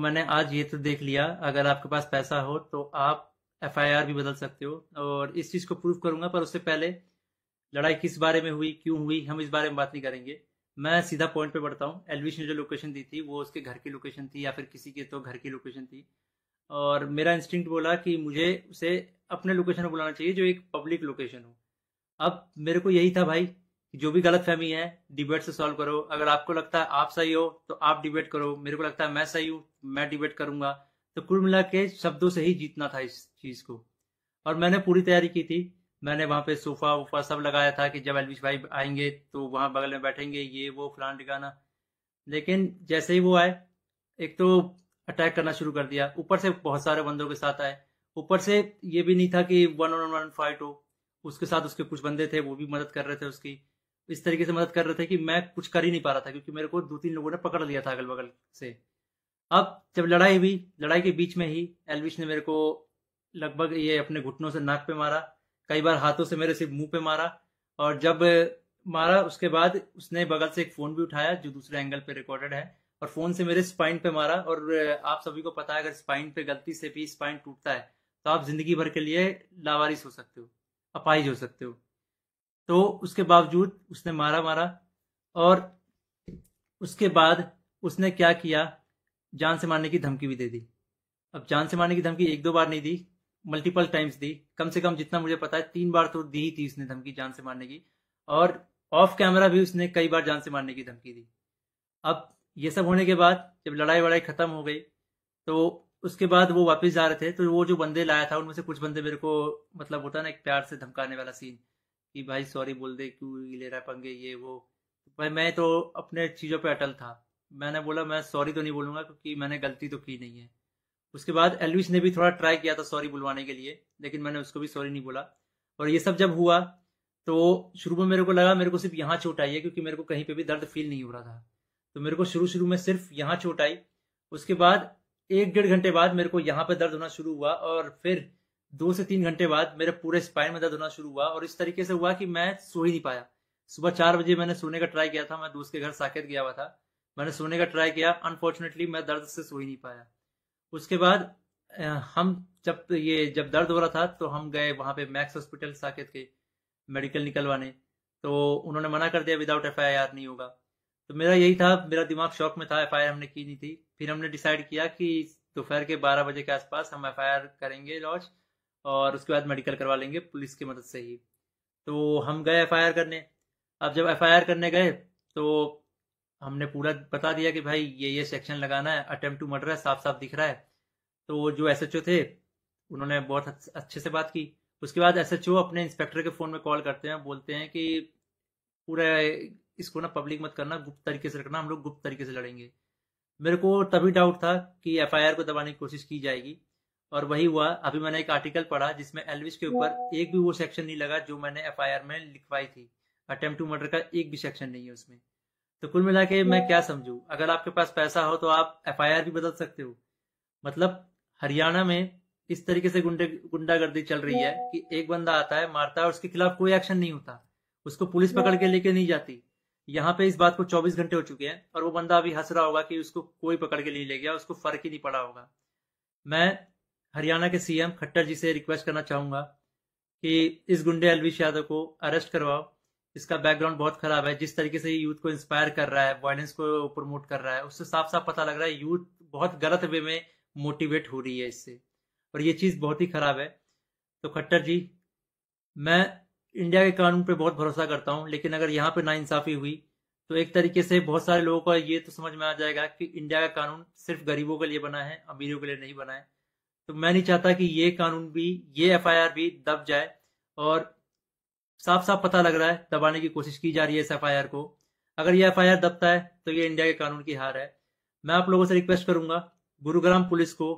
मैंने आज ये तो देख लिया। अगर आपके पास पैसा हो तो आप एफआईआर भी बदल सकते हो और इस चीज़ को प्रूव करूँगा, पर उससे पहले लड़ाई किस बारे में हुई, क्यों हुई, हम इस बारे में बात नहीं करेंगे। मैं सीधा पॉइंट पे बढ़ता हूँ। एलविश ने जो लोकेशन दी थी, वो उसके घर की लोकेशन थी या फिर किसी के तो घर की लोकेशन थी। और मेरा इंस्टिंक्ट बोला कि मुझे उसे अपने लोकेशन में बुलाना चाहिए, जो एक पब्लिक लोकेशन हो। अब मेरे को यही था भाई जो भी गलत फहमी है डिबेट से सॉल्व करो। अगर आपको लगता है आप सही हो तो आप डिबेट करो। मेरे को लगता है मैं सही हूँ, मैं डिबेट करूँगा। तो कुल मिला के शब्दों से ही जीतना था इस चीज़ को। और मैंने पूरी तैयारी की थी। मैंने वहाँ पे सोफा वोफा सब लगाया था कि जब एलविश भाई आएँगे तो वहाँ बगल में बैठेंगे, ये वो, फलान टिकाना लेकिन जैसे ही वो आए, एक तो अटैक करना शुरू कर दिया। ऊपर से बहुत सारे बंदों के साथ आए। ऊपर से ये भी नहीं था कि वन ऑन वन फाइट हो। उसके साथ उसके कुछ बंदे थे, वो भी मदद कर रहे थे उसकी। इस तरीके से मदद कर रहे थे कि मैं कुछ कर ही नहीं पा रहा था, क्योंकि मेरे को दो तीन लोगों ने पकड़ लिया था अगल बगल से। अब जब लड़ाई हुई, लड़ाई के बीच में ही एलविश ने मेरे को लगभग ये अपने घुटनों से नाक पे मारा, कई बार हाथों से मेरे सिर्फ़ मुँह पे मारा, और जब मारा, उसके बाद उसने बगल से एक फ़ोन भी उठाया, जो दूसरे एंगल पे रिकॉर्डेड है, और फ़ोन से मेरे स्पाइन पे मारा, और आप सभी को पता है, अगर स्पाइन पे गलती से भी स्पाइन टूटता है तो आप ज़िंदगी भर के लिए लावारिस हो सकते हो अपाइज हो सकते हो। तो उसके बावजूद उसने मारा मारा और उसके बाद उसने क्या किया? जान से मारने की धमकी भी दे दी। अब जान से मारने की धमकी एक दो बार नहीं दी मल्टीपल टाइम्स दी। कम से कम जितना मुझे पता है, तीन बार तो दी ही थी उसने धमकी जान से मारने की। और ऑफ़ कैमरा भी उसने कई बार जान से मारने की धमकी दी। अब ये सब होने के बाद जब लड़ाई वड़ाई खत्म हो गई तो उसके बाद वो वापस जा रहे थे तो वो जो बंदे लाया था, उनमें से कुछ बंदे मेरे को मतलब होता ना एक प्यार से धमकाने वाला सीन कि भाई सॉरी बोल दे, क्यों ले रहा पंगे, ये वो। भाई मैं तो अपने चीज़ों पे अटल था। मैंने बोला, मैं सॉरी तो नहीं बोलूँगा, क्योंकि मैंने गलती तो की नहीं है। उसके बाद एलविस ने भी थोड़ा ट्राई किया था सॉरी बुलवाने के लिए, लेकिन मैंने उसको भी सॉरी नहीं बोला। और ये सब जब हुआ तो शुरू में मेरे को लगा, मेरे को सिर्फ़ यहाँ चोट आई है, क्योंकि मेरे को कहीं पे भी दर्द फील नहीं हो रहा था। तो मेरे को शुरू शुरू में सिर्फ़ यहाँ चोट आई। उसके बाद एक डेढ़ घंटे बाद मेरे को यहाँ पे दर्द होना शुरू हुआ, और फिर दो से तीन घंटे बाद मेरे पूरे स्पाइन में दर्द होना शुरू हुआ और इस तरीके से हुआ कि मैं सो ही नहीं पाया। सुबह चार बजे मैंने सोने का ट्राई किया था, मैं दोस्त के घर साकेत गया हुआ था। मैंने सोने का ट्राई किया अनफॉर्चुनेटली मैं दर्द से सो ही नहीं पाया। उसके बाद हम जब ये, जब दर्द हो रहा था तो हम गए वहाँ पे मैक्स हॉस्पिटल साकेत के मेडिकल निकलवाने। तो उन्होंने मना कर दिया विदाउट एफआईआर नहीं होगा। तो मेरा यही था, मेरा दिमाग शौक में था एफआईआर हमने की नहीं थी। फिर हमने डिसाइड किया कि दोपहर के बारह बजे के आसपास हम एफआईआर करेंगे लॉज और उसके बाद मेडिकल करवा लेंगे पुलिस की मदद से ही। तो हम गए एफआईआर करने। अब जब एफआईआर करने गए तो हमने पूरा बता दिया कि भाई, ये ये सेक्शन लगाना है अटेम्प्ट टू मर्डर है साफ़ साफ़ दिख रहा है। तो जो एसएचओ थे, उन्होंने बहुत अच्छे से बात की। उसके बाद एसएचओ अपने इंस्पेक्टर के फ़ोन में कॉल करते हैं, बोलते हैं कि पूरा इसको ना पब्लिक मत करना, गुप्त तरीके से रखना, हम लोग गुप्त तरीके से लड़ेंगे। मेरे को तभी डाउट था कि एफआईआर को दबाने की कोशिश की जाएगी। और वही हुआ अभी मैंने एक आर्टिकल पढ़ा जिसमें एलविस के ऊपर एक भी वो सेक्शन नहीं लगा जो मैंने एफआईआर में लिखवाई थी। अटेम्प्ट टू मर्डर का एक भी सेक्शन नहीं है उसमें। तो कुल मिला के मैं क्या समझू? अगर आपके पास पैसा हो तो आप एफआईआर भी बदल सकते हो। मतलब हरियाणा में इस तरीके से गुंडे गुंडागर्दी चल रही है कि एक बंदा आता है मारता है और उसके खिलाफ कोई एक्शन नहीं होता। उसको पुलिस पकड़ के लेके नहीं जाती। यहाँ पे इस बात को 24 घंटे हो चुके हैं और वो बंदा अभी हंस रहा होगा कि उसको कोई पकड़ के नहीं ले गया उसको फ़र्क ही नहीं पड़ा होगा। मैं हरियाणा के सीएम खट्टर जी से रिक्वेस्ट करना चाहूँगा कि इस गुंडे अलविश यादव को अरेस्ट करवाओ। इसका बैकग्राउंड बहुत खराब है। जिस तरीके से यूथ को इंस्पायर कर रहा है वायलेंस को प्रमोट कर रहा है, उससे साफ़ साफ़ पता लग रहा है यूथ बहुत गलत वे में मोटिवेट हो रही है इससे। और ये चीज़ बहुत ही खराब है। तो खट्टर जी, मैं इंडिया के कानून पे बहुत भरोसा करता हूँ, लेकिन अगर यहाँ पे नाइंसाफी हुई तो एक तरीके से बहुत सारे लोगों को ये तो समझ में आ जाएगा कि इंडिया का कानून सिर्फ़ गरीबों के लिए बना है, अमीरों के लिए नहीं बना है। तो मैं नहीं चाहता कि ये कानून भी, ये एफआईआर भी दब जाए और साफ़ साफ़ पता लग रहा है, दबाने की कोशिश की जा रही है इस एफआईआर को। अगर ये एफ़ दबता है तो ये इंडिया के कानून की हार है। मैं आप लोगों से रिक्वेस्ट करूँगा, गुरुग्राम पुलिस को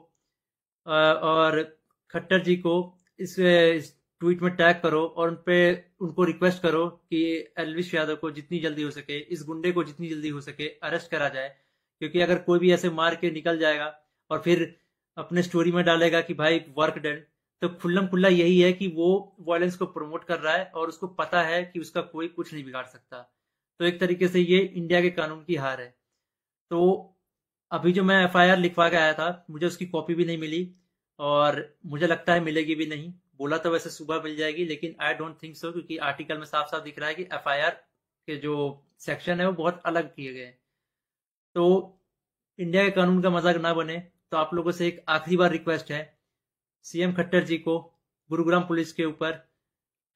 और खट्टर जी को इस ट्वीट में टैग करो और उन पे, उनको रिक्वेस्ट करो कि एलविश यादव को जितनी जल्दी हो सके, इस गुंडे को जितनी जल्दी हो सके, अरेस्ट करा जाए। क्योंकि अगर कोई भी ऐसे मार के निकल जाएगा और फिर अपने स्टोरी में डालेगा कि भाई वर्क डन तो खुल्लम खुल्ला यही है कि वो वायलेंस को प्रमोट कर रहा है और उसको पता है कि उसका कोई कुछ नहीं बिगाड़ सकता। तो एक तरीके से ये इंडिया के कानून की हार है। तो अभी जो मैं एफआईआर लिखवा के आया था, मुझे उसकी कॉपी भी नहीं मिली और मुझे लगता है मिलेगी भी नहीं। बोला तो वैसे सुबह मिल जाएगी, लेकिन आई डोंट थिंक सो क्योंकि आर्टिकल में साफ़ साफ़ दिख रहा है कि एफआईआर के जो सेक्शन है वो बहुत अलग किए गए तो इंडिया के कानून का मज़ाक ना बने। तो आप लोगों से एक आखिरी बार रिक्वेस्ट है। सीएम खट्टर जी को गुरुग्राम पुलिस के ऊपर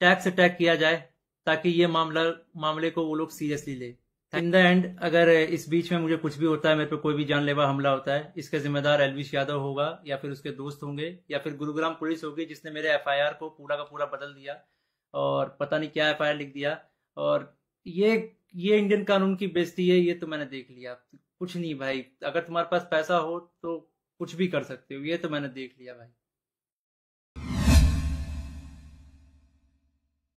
टैक्स अटैक किया जाए ताकि ये मामला, मामले को वो लोग सीरियसली ले। इन द एंड अगर इस बीच में मुझे कुछ भी होता है, मेरे पे कोई भी जानलेवा हमला होता है, इसका जिम्मेदार एलविश यादव होगा या फिर उसके दोस्त होंगे या फिर गुरुग्राम पुलिस होगी जिसने मेरे एफआईआर को पूरा का पूरा बदल दिया और पता नहीं क्या एफआईआर लिख दिया। और ये ये इंडियन कानून की बेजती है, ये तो मैंने देख लिया। कुछ नहीं भाई, अगर तुम्हारे पास पैसा हो तो कुछ भी कर सकते हो। ये तो मैंने देख लिया भाई।